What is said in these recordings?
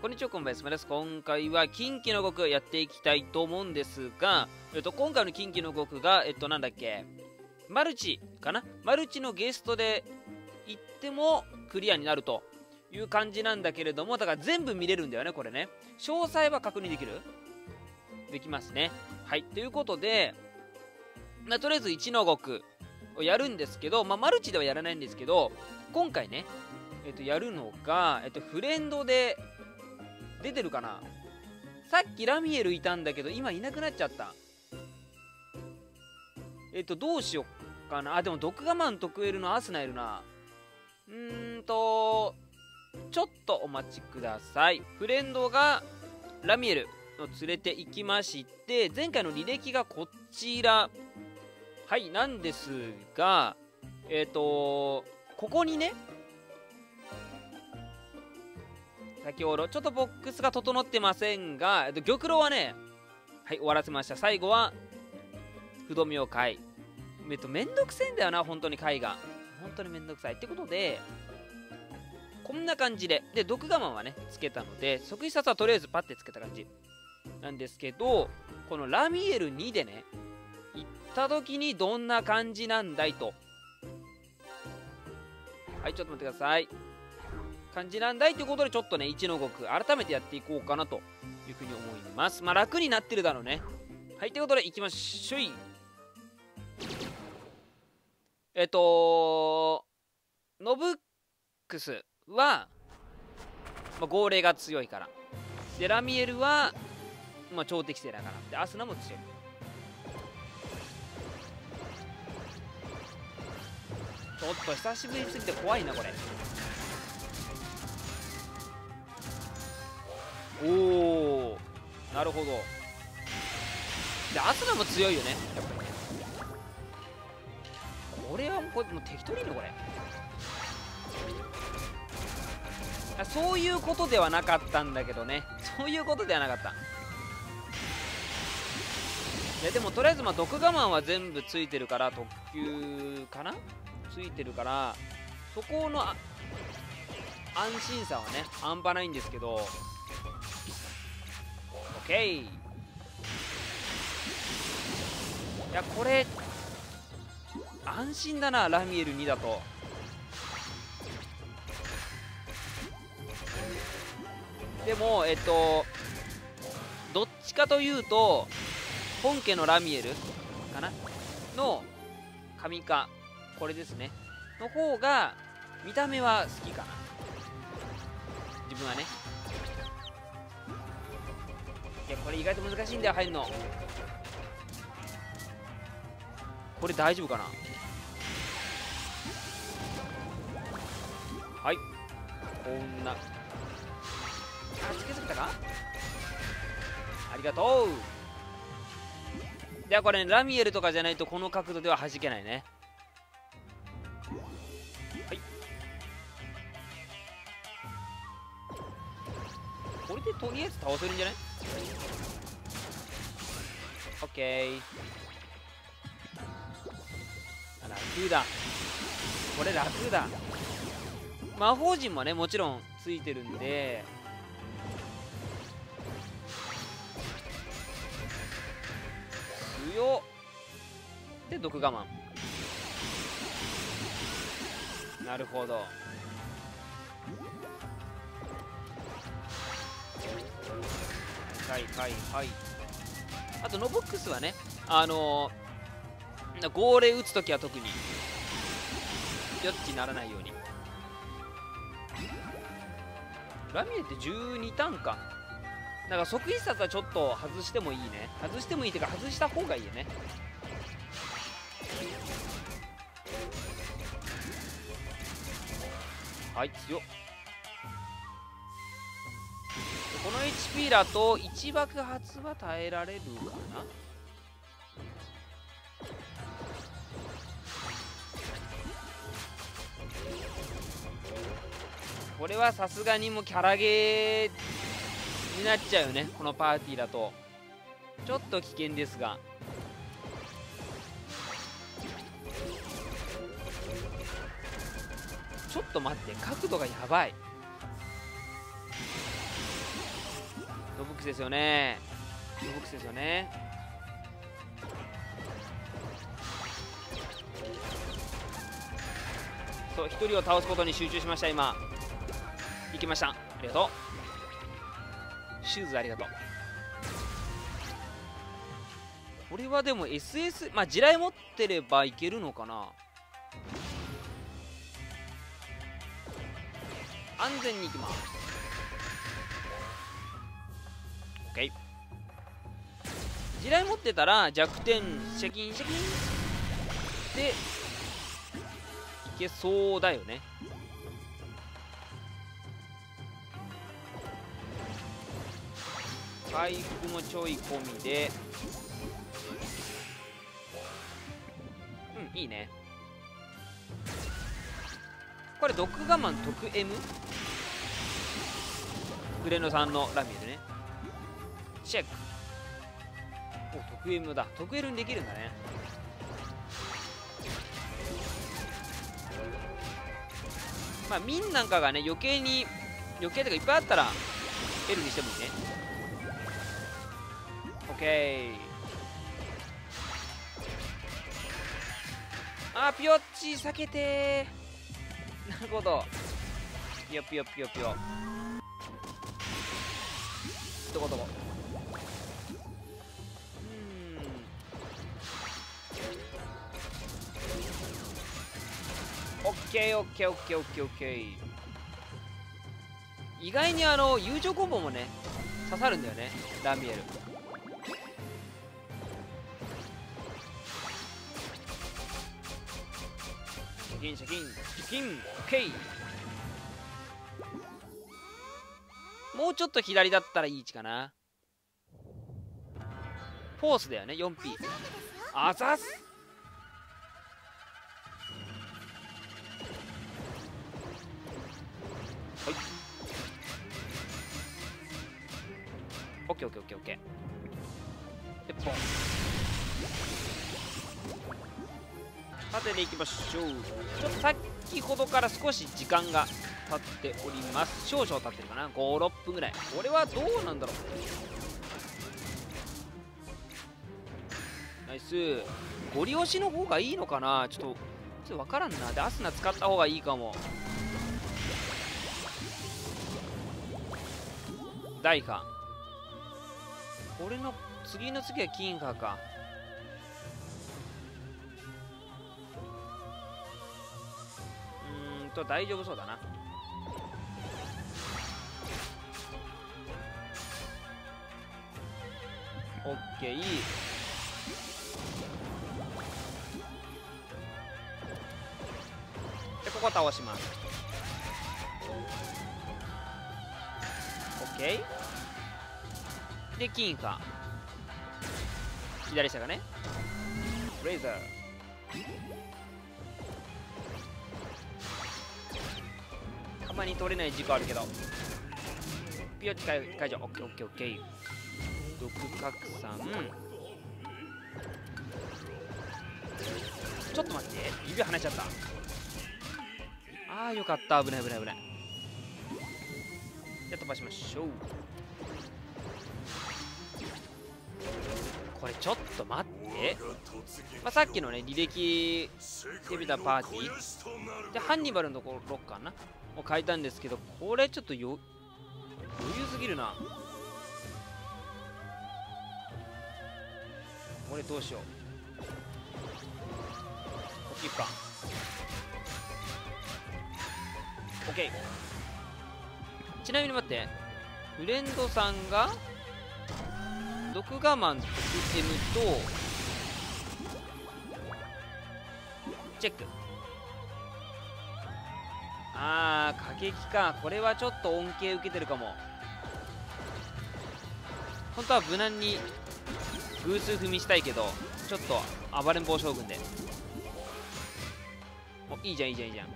こんにちは、こんばんはです。今回は近畿の極やっていきたいと思うんですが、えっと、今回の近畿の極が、えっと、なんだっけ、マルチかな？マルチのゲストで行ってもクリアになるという感じなんだけれども、だから全部見れるんだよね、これね。詳細は確認できる？できますね。はい、ということで、まあ、とりあえず1の極をやるんですけど、まあ、マルチではやらないんですけど、今回ね、えっと、やるのが、えっと、フレンドで出てるかな？さっきラミエルいたんだけど今いなくなっちゃった。えっとどうしよっかな？あでも毒我慢特エルのアスナいるな。うーんとちょっとお待ちください。フレンドがラミエルを連れて行きまして前回の履歴がこちら。はいなんですがえっ、とここにね先ほどちょっとボックスが整ってませんが、玉露はねはい終わらせました。最後は不動明会。えっとめんどくせえんだよな本当に貝が。本当にめんどくさい。ってことでこんな感じで。で毒我慢はねつけたので即位殺はとりあえずパッてつけた感じ。なんですけどこのラミエル2でね行った時にどんな感じなんだいと。はいちょっと待ってください。感じなんだいということでちょっとね1の極改めてやっていこうかなというふうに思います。まあ楽になってるだろうね。はいということでいきましょい。えっとノブックスは、まあ、号令が強いから。でラミエルは、まあ、超適正だから。でアスナも強い。ちょっと久しぶりすぎて怖いなこれ。おおなるほど。でアスナも強いよね。やっぱりねこれはもうこれもう適当にいいのこれ。そういうことではなかったんだけどね。そういうことではなかった。いやでもとりあえずまあ毒我慢は全部ついてるから特急かな？ついてるからそこの安心さはね半端ないんですけど。ケーいやこれ安心だなラミエル2だと。でもえっとどっちかというと本家のラミエルかな？の神化これですね。の方が見た目は好きかな。自分はね。いやこれ意外と難しいんだよ入るの。これ大丈夫かな？はい。こんな。あつけすぎたか？ありがとう。ではこれ、ね、ラミエルとかじゃないとこの角度では弾けないね。はい。これでとりあえず倒せるんじゃない？オッケー楽だ。これ楽だ。魔法陣もねもちろんついてるんで。強で毒我慢。なるほど。はいはいはい。あとノボックスはねあのー、号令打つときは特によっちならないように。ラミエって12ターンか。だから即必殺はちょっと外してもいいね。外してもいいっていうか外した方がいいよね。はい強っ。この HP だと1爆発は耐えられるかな？これはさすがにもうキャラゲーになっちゃうよねこのパーティーだと。ちょっと危険ですが。ちょっと待って角度がやばい。クスですよねノボックスですよねそう1人を倒すことに集中しました今。行きました。ありがとう。シューズありがとう。これはでも SS まあ地雷持ってればいけるのかな。安全に行きます。OK 地雷持ってたら弱点シャキンシャキン。でいけそうだよね。回復もちょい込みで。うんいいね。これ毒我慢特 M? グレノさんのラミエルね。チェック。お特 M だ特 L にできるんだね。まあミンなんかがね余計に余計とかいっぱいあったら L にしてもいいね。オッケー。あーピヨッチ避けてなるほど。ピヨピヨピヨピヨ。どこどこ？ケーオッケーオッケーオッケーオッケー意外にあの友情コンボもね刺さるんだよねラミエル。シャキンシャキンシャキンオッケーもうちょっと左だったらいい位置かな。フォースだよね 4P あざっす。ケーオッケーオッケーオッケー。でポン。縦でいきましょう。ちょっと先ほどから少し時間が経っております。少々経ってるかな？56分ぐらい。これはどうなんだろう。ナイス。ゴリ押しの方がいいのかな？ちょっとちょっと分からんな。でアスナ使った方がいいかも。ダイカ俺の次の次はキンカーか。うんと大丈夫そうだな。オッケーでここ倒します。オッケー。で金か。左下がね。レーザーたまに取れない事故あるけど。ピヨッチ解解除オッケーオッケーオッケー。毒拡散ちょっと待って。指離れちゃった。ああよかった。危ない危ない危ない。じゃあ飛ばしましょうこれちょっと待って、まあ、さっきのね履歴で見たパーティー。でハンニバルのところかな。を変えたんですけどこれちょっとよ余裕すぎるな。これどうしよう。コキッパオッケー。ちなみに待って。フレンドさんが毒我慢 M とチェックあー過激かこれはちょっと恩恵受けてるかも本当は無難に偶数踏みしたいけどちょっと暴れん坊将軍でおいいじゃんいいじゃんいいじゃん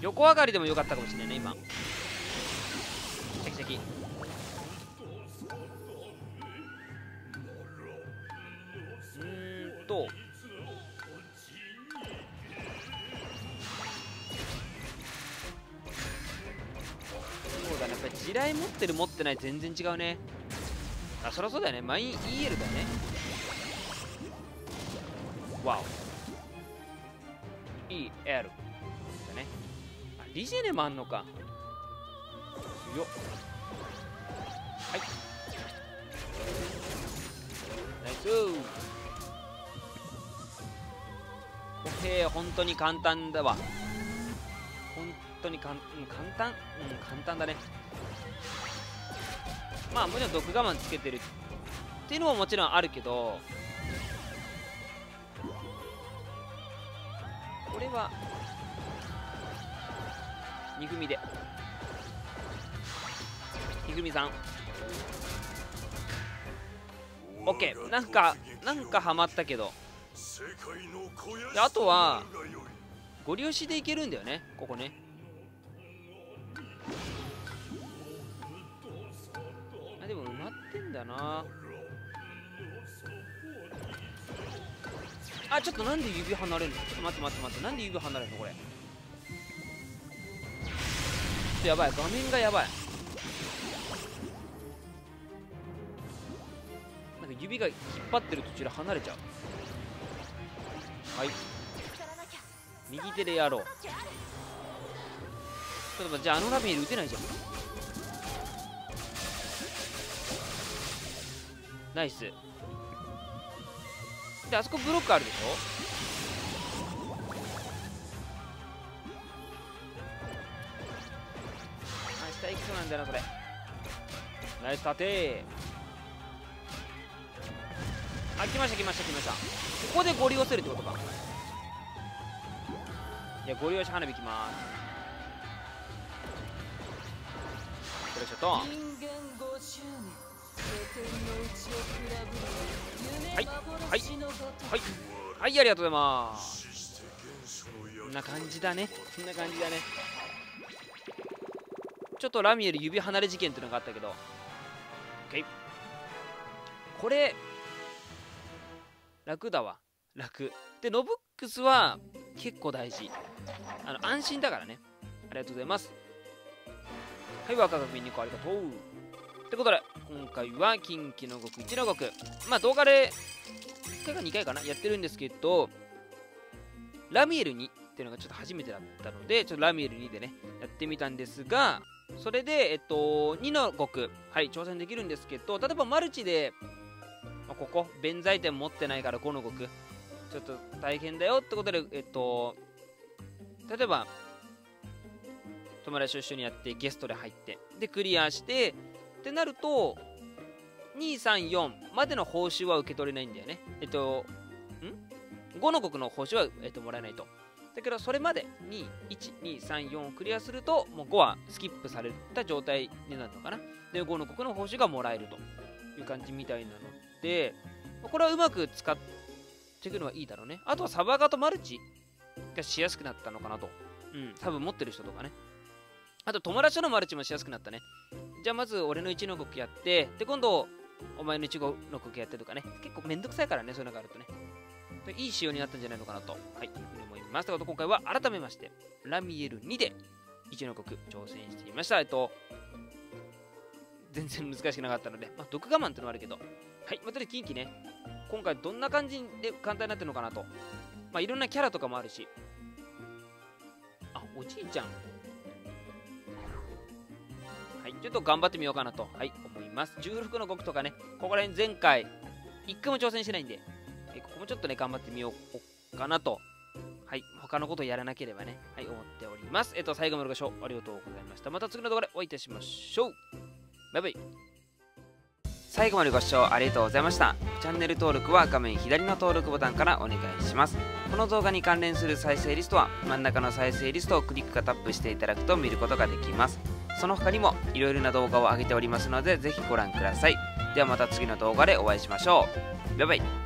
横上がりでもよかったかもしれないね今シャキシャキそうだねやっぱり地雷持ってる持ってない全然違うね。あそりゃそうだよね。マイン EL だよね。わお EL だね。あリジェネもあんのか。よはい。ナイス。これ本当に簡単だわ。本当にかん、うん、簡単。うん簡単だね。まあもちろん毒我慢つけてるっていうのももちろんあるけどこれは2組で。2組さん。オッケー。なんかなんかハマったけど。あとはご利用しでいけるんだよねここね。ってんだな。あちょっとなんで指離れるの？ちょっと待って待って待ってなんで指離れるのこれ？ちょっとやばい画面がやばい。なんか指が引っ張ってる途中で離れちゃう。はい。右手でやろう。ちょっと待ってじゃああのラビエル打てないじゃん。ナイス。であそこブロックあるでしょ？あ下行きそうなんだよなそれ。ナイス縦あ来ました来ました来ました。ここでゴリ押せるってことか。いやゴリ押し花火きます。これちょっと。はい。はいはいはいありがとうございます。こんな感じだね。こんな感じだね。ちょっとラミエル指離れ事件っていうのがあったけど。OK これ楽だわ。楽。でノブックスは結構大事。あの安心だからね。ありがとうございます。はい若学民2個ありがとう。ってことで今回は近畿の極一の極まあ動画で1回か2回かなやってるんですけどラミエル2っていうのがちょっと初めてだったのでちょっとラミエル2でねやってみたんですがそれでえっと2の極はい挑戦できるんですけど例えばマルチで、まあ、ここ弁財天持ってないから5の極ちょっと大変だよってことでえっと例えば友達と一緒にやってゲストで入ってでクリアしてってなると234までの報酬は受け取れないんだよね。えっとん？5の国の報酬は、えっと、もらえないと。だけどそれまで21234をクリアするともう5はスキップされた状態になるのかな。で5の国の報酬がもらえると。いう感じみたいなのでこれはうまく使っていくのはいいだろうね。あとはサバーガとマルチがしやすくなったのかなと。うん。多分持ってる人とかね。あと友達とのマルチもしやすくなったね。じゃあまず俺の1の国やってで今度お前の1の国やってとかね。結構めんどくさいからねそういうのがあるとね。いい仕様になったんじゃないのかなと。はいいうう思います。ということで今回は改めましてラミエル2で1の国挑戦していました。えっと全然難しくなかったので、まあ、毒我慢ってのもあるけど。はいまたで近畿ね。今回どんな感じで簡単になってるのかなと。まあいろんなキャラとかもあるし。あおじいちゃん、ちょっと頑張ってみようかなと、はい、思います。16の極とかね、ここら辺前回、1回も挑戦してないんで、えここもちょっとね、頑張ってみようかなと、はい、他のことをやらなければね、はい、思っております。えっと、最後までご視聴ありがとうございました。また次の動画でお会いいたしましょう。バイバイ。最後までご視聴ありがとうございました。チャンネル登録は画面左の登録ボタンからお願いします。この動画に関連する再生リストは真ん中の再生リストをクリックかタップしていただくと見ることができます。その他にもいろいろな動画を上げておりますのでぜひご覧ください。ではまた次の動画でお会いしましょう。バイバイ。